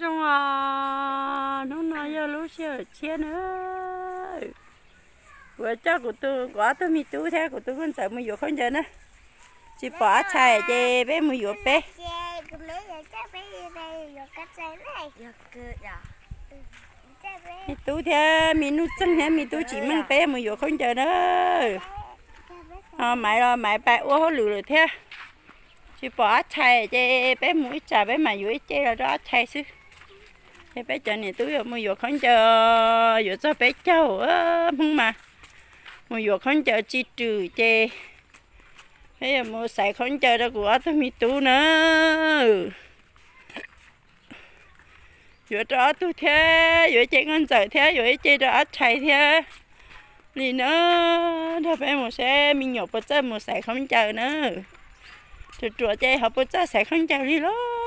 xong à nó nói giờ lúc xưa chia nữa. Vừa cho của tôi quá tôi mi tú thế của tôi vẫn sợ mới vô không giờ nữa. Chỉ bỏ chạy chứ bé. mới vô bé mi tú thế mi nút chân thế mi tú chỉ mang bé mới vô không giờ nữa. À mày rồi mày bài ô lử rồi thế. Chỉ bỏ chạy chứ bé mũi trà bé mà dưới chơi là đó chạy chứ thế bé cho này túi mua vừa không chờ vừa cho bé cháu á, không mà. Mua vừa không chờ chi trừ chê thế giờ mua xài không chờ đó của tôi mi tú nữa. Vừa cho tôi thế vừa chơi con sợ thế vừa chơi đó chạy thế. Lì nữa đó bé mua xe mình nhổ bớt mua xài không chờ nữa. Thì chùa chơi học bớt cha xài không chờ đi luôn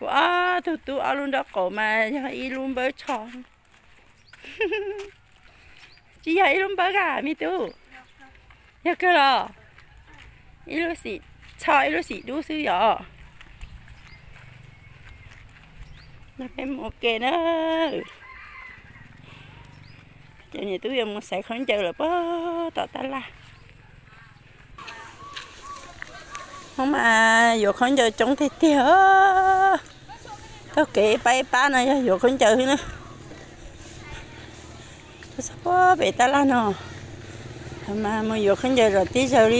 quá tụi tu ăn luôn đó cổ mà y luôn bớt chọn chị là y luôn bớt cả, mi tu nhớ cơ lo y luôn xị, cho y luôn xị đu sư giờ nó phải một kề nữa cho nhà tôi em sẽ không chờ là bơ, tao ta la. Không mà vô không chờ chống thì ok, có kỹ bay ba này vô không chờ nữa tôi sao bị ta la nó mà mà vô không chờ rồi tí giờ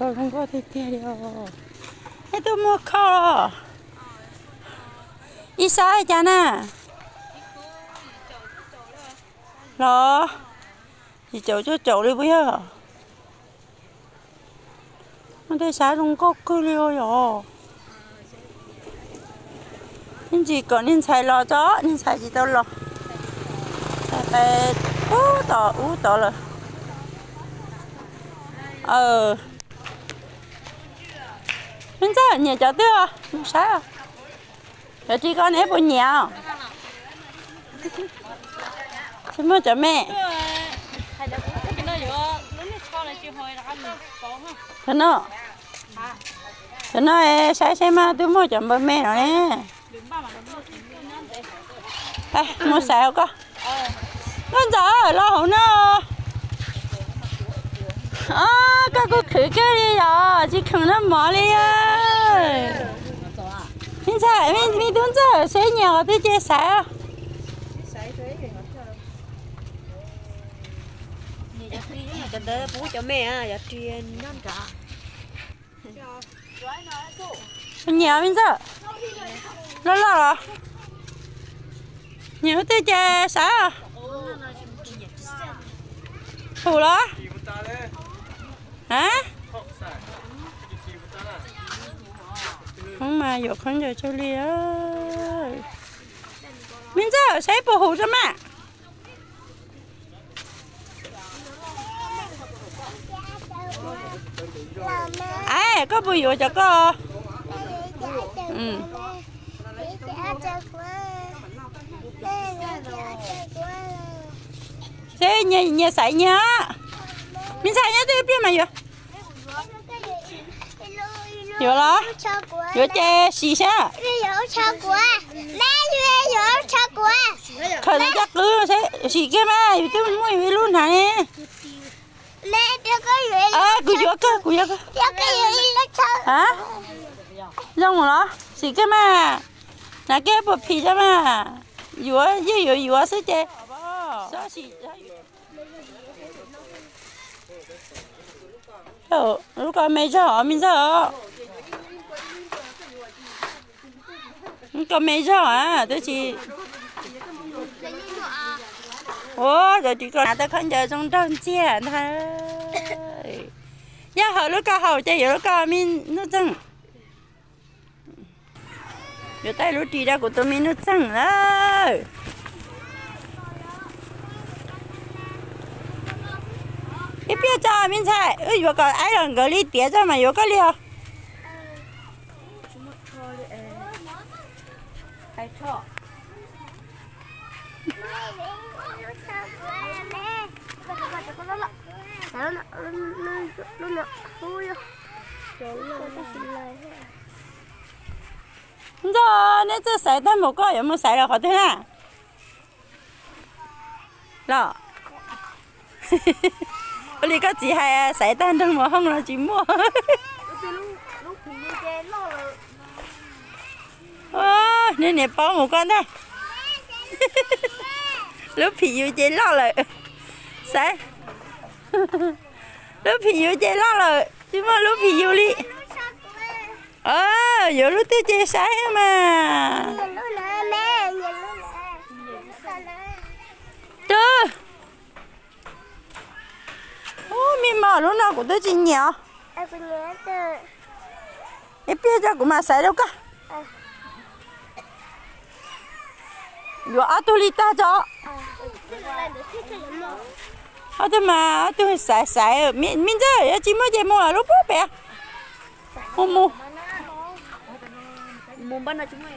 đi khờ không có thể tiền đâu thế mua khờ đi sai lo thì chỗ cho chỗ đi bây giờ mà đây sai không có cứ liêu rồi nên chỉ có nên xài lo cho nên xài gì đâu lo xài bé ú tỏ ú tỏ rồi ờ bây sao nhà cháu tiêu sao cháu chị con ép bún nhà. Chị mời cho mẹ. Thế nó thế nó sai xem mà tôi mua cho bố mẹ rồi nè. Đây mua xào con. Con giờ lo hổ nó à các cô khử cái đi rồi chỉ khử nó mỏ đi ơi mình chạy mình mình đứng giờ sẽ nhỏ thì sao cho đỡ bố cho mẹ à giờ truyền non cả nhỏ mình giờ lo lo rồi nhiều thì chơi sao phủ đó hả? Không mà vô không giờ cho li ơi. Mình giờ sẽ bù hủ cho mà. À có bùi vô cho cô. ừ. Thế, nhà nhà sải nhá. Mình sải nhá, tiếp đi mà vô vô đó vô chè xì xa. Khẩn chắc cứ sẽ xì cái mà tôi muốn về luôn hả nè? À cứ vô cơ cứ vô cơ. Hả? Rong rồi đó xì cái mà. Nãy cái bột phi ra mà. Vô vô vô vô sẽ chè sao xì Ờ, lúc có mấy giờ mình giờ có mấy giờ á tôi chỉ ô rồi chỉ còn tôi không giờ trong trong chia thôi. Giờ hậu lúc có hậu chơi lúc có mình nó chẳng giờ tay lúc đi ra của tôi mình nó chẳng rồi cái biết cho mình chạy ơi vừa có ai lần cái đi tía cho mà vừa có liều rồi nếu tôi xài tới một cái, muốn xài là khó thế nào lọ ở đây có chị hay xài tan trong mà không là chị mua. Ơ, nên nè bao một con đây lúc thì yêu chế lo rồi xài lúc phi yêu chơi lo rồi chứ mà ờ, lúc phi yêu đi ờ giờ lúc tôi chơi sáng mà. Trời. Ô, mình mở lúc nào cũng tôi chỉ nhỏ Em biết cho cũng mà xài đâu cả Yo, à tôi đi ta cho. À tôi mà, à tôi xài xài Mình, mình giờ, chỉ mới chạy mua lúc bố bè Mua mua. Muốn bắt nó chúng mày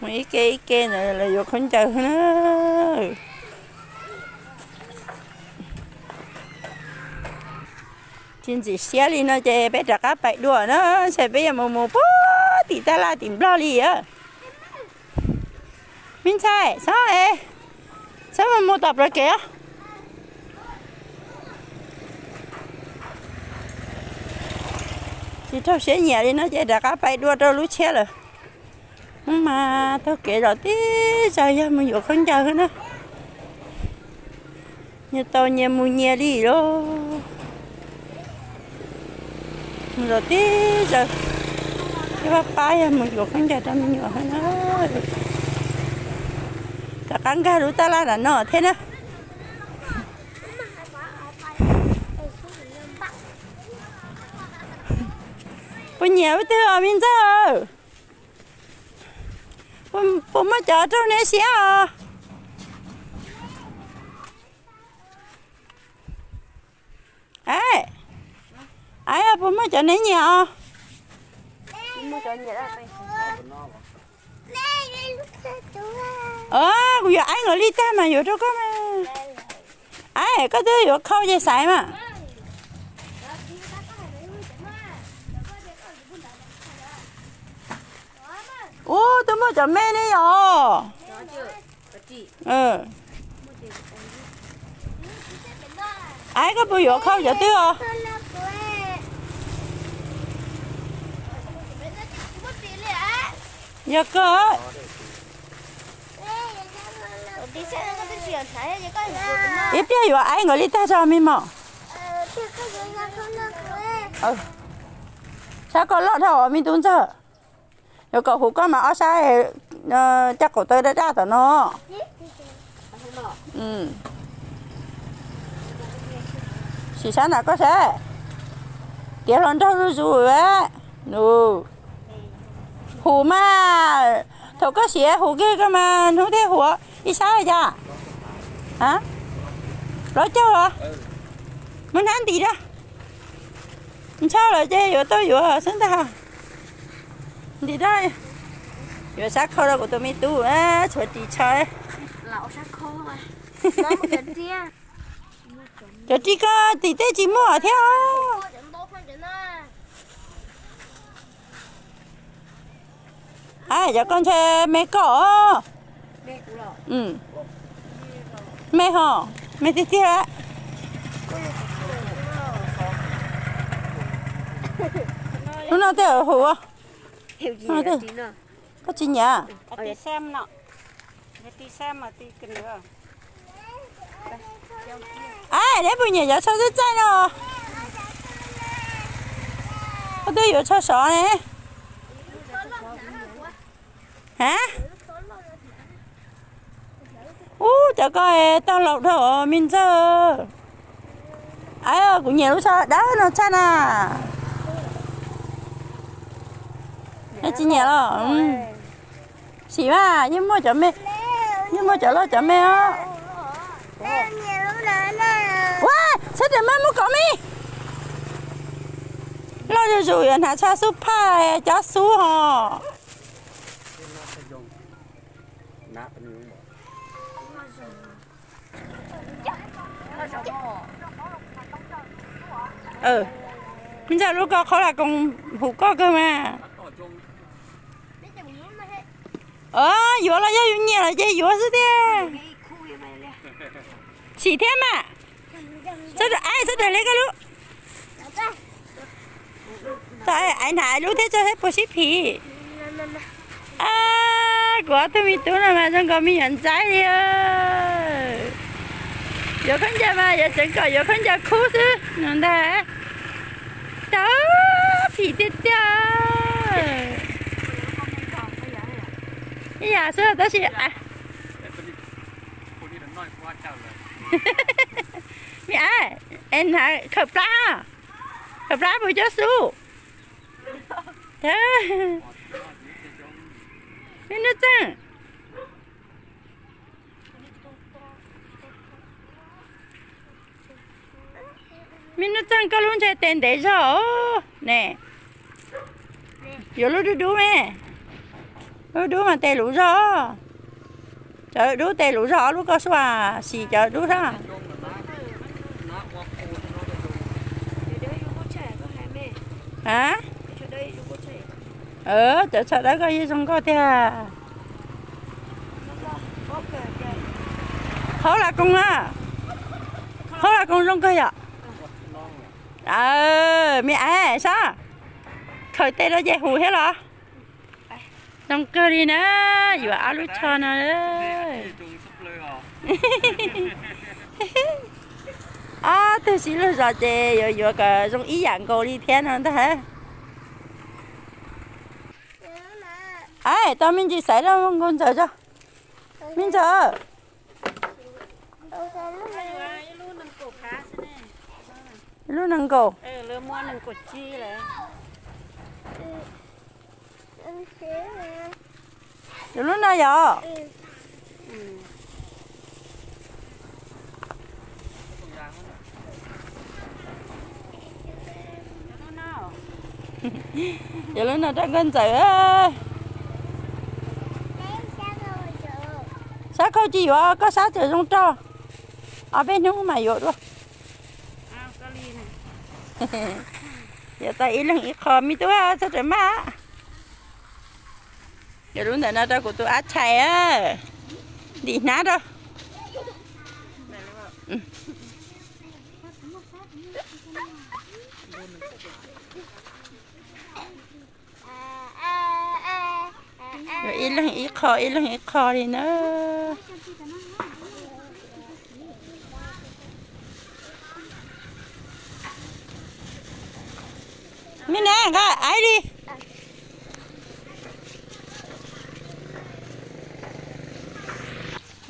mấy cái cái này là vô không chờ nữa chính chỉ xe đi nó chơi bé trả cá bậy đùa nó sẽ bây giờ mù mù bố thì ta la tìm lo đi á. Minh trai sao ê sao mà mua tập rồi kìa chỉ tao sẽ nhẹ đi nó chạy đặt cá bay đua tao lú xe rồi. Mà tôi kể rồi, tí giờ giờ mình vô không chờ nữa như tôi nhẹ mù nhẹ đi đó. Rồi tí giờ cái bác bay à mình vừa không chờ tao mình vô hơn nữa cả cắn gà đủ ta la là nó thế nữa Bây giờ bây giờ mình giờ bố bố mà chờ trong này xía à ấy ấy à bố mà chờ ra tay ờ bây giờ anh ở đi ta mà vô đâu có mà ấy có thứ vô khâu dây sải mà rồi đó chưa có chị ừ ai có bây giờ khâu giờ tiêu à giờ cơ đi xe nó có cái chuyện có gì mà ít tiêu giờ ai ngồi đi ta cho mình mà rồi cậu hú có mà ở sai ờ, chắc cậu tới đã ra tao nó ừ. Chỉ sáng nào có xe. Tiếc lần đâu rồi rồi á nụ hú mà, thầu có xe hú kia cơ mà nó thế hú đi sao rồi cha hả? Lo chưa rồi mình ăn gì đó. Mình sao rồi chơi vừa tôi vừa sinh ta đi đây. Vừa sát khâu đâu của tôi mới tu. Á chuột đi chơi lão sát khô nó chia chuột đi có thì tê chỉ mua theo. Nó à giờ con chơi mẹ lò ừ. Mẹ hả mẹ tí tí á lúc nào tới ở hồ à hiểu gì thế. chị nào có chị nhà tí xem nọ. Tí xem mà tí cần nữa. À để bây giờ giờ sao tới chạy nó có tới giờ cho sợ nè hả? Ú chả coi tao lọc thở mình giờ ai ơi cũng nhiều sao? Đó nó chăn à nó chỉ nhẹ lo xì mà nhưng mà chở mẹ nhưng mà chở lo chở mẹ á. Quá sao để mẹ mua cỏ mi? Lo cho rồi anh hả cha su pa cha su hò. Ừ. Mình giờ lúc có khó là con phụ có cơ mà. Ờ vừa là do nhẹ là chơi vừa chứ thế. Chỉ thế mà. Sao được ai, sao được lấy cái lúc Đó. tại anh hải lúc thế cho hết bố ship thì à của tôi mi tú là mà chẳng có mi nhận trái đi ơi. Giờ không chơi mà, giờ chẳng có giờ không chơi khu chứ. Nên thế đó bị chết đó いや、それ私、あ。Mẹ, à, à. em hả? Khập ra à. Khập ra bùi cho su. Thế. Thế nó chăng Mình nó chăng luôn chạy tên để cho. Nè. Vô lúc đu mẹ đứa mà tê lũ rõ trời đứa tê lũ rõ lúc có xóa xì chợ đứa ra hả? Ờ chợ sợ đó có gì không có thế à. Khó là con á. Khó là con rong cây ạ. Ờ mẹ ai sao? Khởi tê nó dễ hù hết rồi trong cơ đi nữa vừa alo cho nó à tôi xin lỗi rồi chị vừa vừa cả trong ý dạng cô đi theo nó thế ai tao mình chỉ xảy ra không con chờ cho mình chờ lúc nâng cổ. Ừ lúc mua nâng cổ chi là được lúc nào ừ. giờ? giờ lúc nào đang gần á? Sao câu chỉ có có sao chữ trong trò ở bên nước mà dột luôn giờ ta ít lần ít khó mi tôi sao chữ má giờ lúc này nó ra của tôi át chạy á. Đi nát đó. À, rồi ít lần ít khó ít lần ít khó đi nữa mình nè cái ai đi.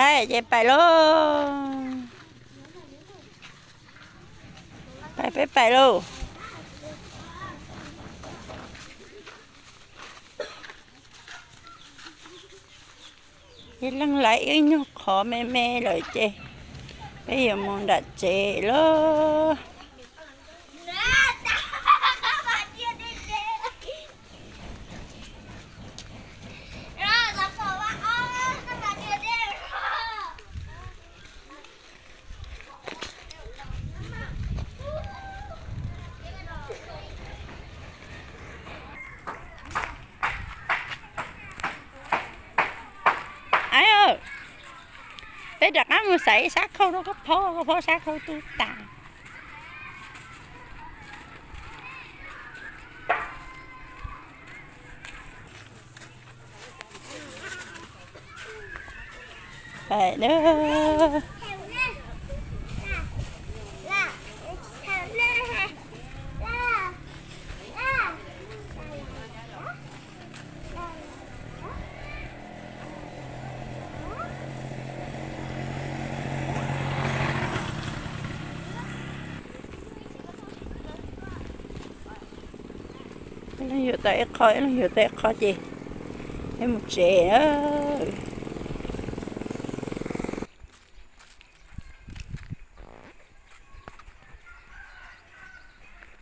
Hai chạy bài luôn Bài bài bài luôn Chị lăng lấy nó khó mê mê rồi chị Bây giờ muốn đặt chị luôn Nè, các bạn chưa đi đi. Rồi, là phở bạn ơi, các bạn chưa đi rồi ai ơi bây giờ ăn mà xảy sát khâu nó có phô có phô sát khâu tôi tà phải nữa Theo nè. Là, là, theo nè. Là, là nó vừa tay khó nó vừa tay khó chị. Em một trẻ ơi.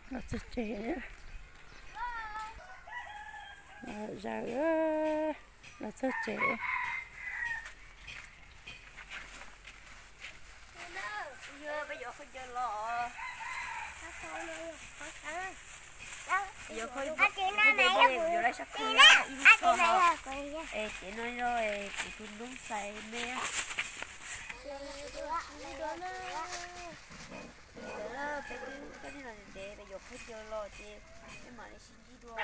Nó sẽ trẻ. Nữa Rồi, giờ ơi, nó sẽ trẻ. Ghiền bây giờ Để không bỏ lọ những video hấp dẫn không này chơi á, bơi giờ đây sắp khơi cho quỳ ra ê chị nói rồi chị tôi đúng say mẹ giờ đó cái cái này là để bây giờ không nhưng mà đi xin đi đùa